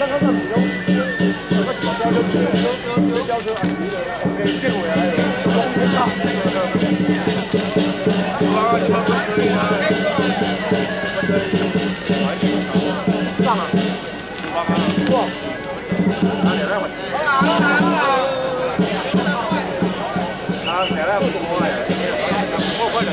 咱刚才唔讲，我是把标车、标车、标车按住了，给变回来了，总很大。哇，你们可以啊！上啊！哇！哪里来？好啦好啦好啦！啊，哪来不多来？我快两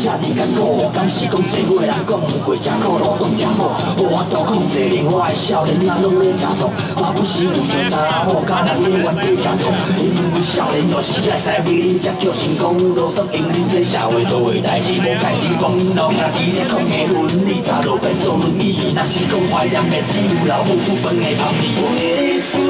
会苦了这哩艰苦？敢是讲这伙人讲不过吃苦劳动吃苦，无法度控制另外的少年仔拢咧吃毒，嘛不是为着查某甲人咧原地吃醋，因为少年就是爱使为恁才叫成功，多数因恁这社会做的代志无开钱讲，老兄弟咧讲的伦理，查某变做轮椅，若是讲怀念的只有老母煮饭的香味。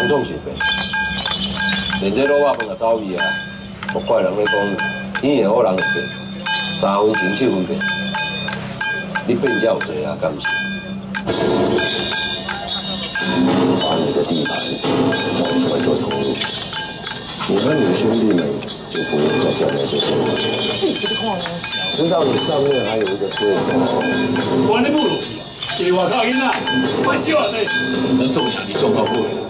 人总是变，连这卤肉饭也走味啊！莫怪人咧讲，天会好人会变，三分情七分变，你变才有罪啊，敢毋是？把你的地盘让出来做投入，你和你的兄弟们就不用再赚那些生活钱。知道你上面还有一个对头，关你母落去啊！一外口囡仔，我小啊仔，咱做啥你做到尾？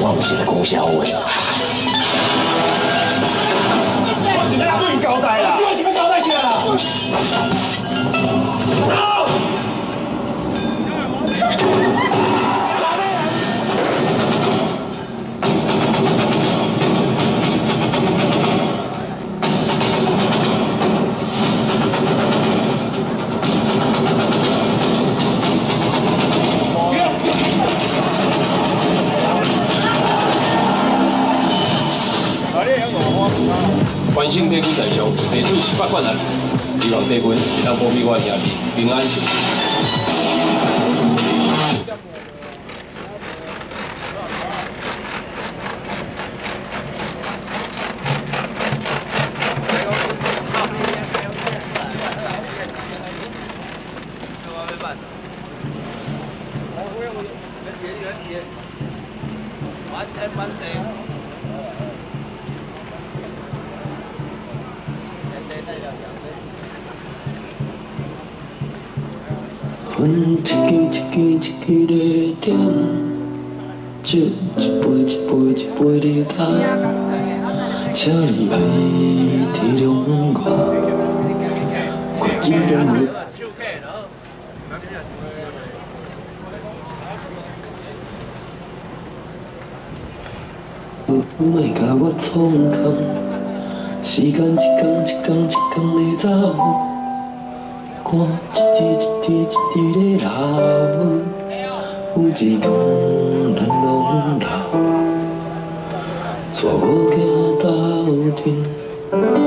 我不是在讲笑话。我是要对你交代啦！我是要交代起来啦！我分一支一支一支的点，酒一杯一杯一杯的干，请你爱体谅我，我只能要。你莫甲我创空，时间一天一天一天的走，看一滴一滴一滴的流，有一天咱拢老，带无行到阵。